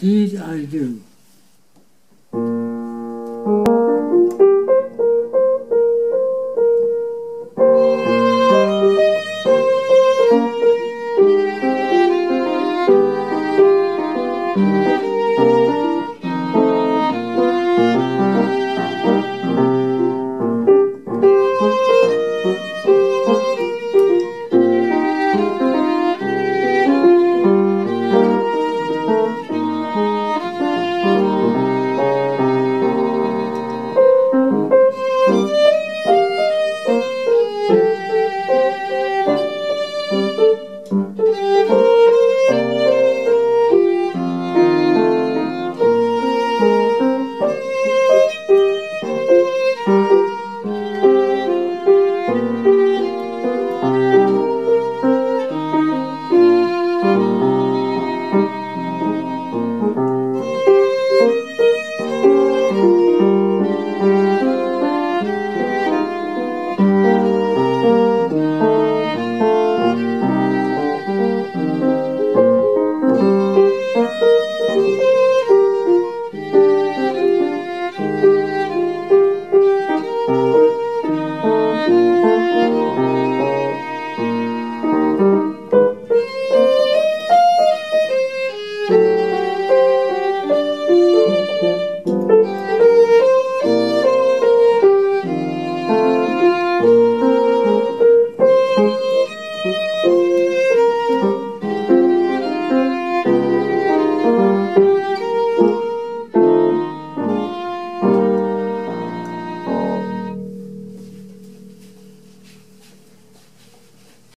Indeed I do. Música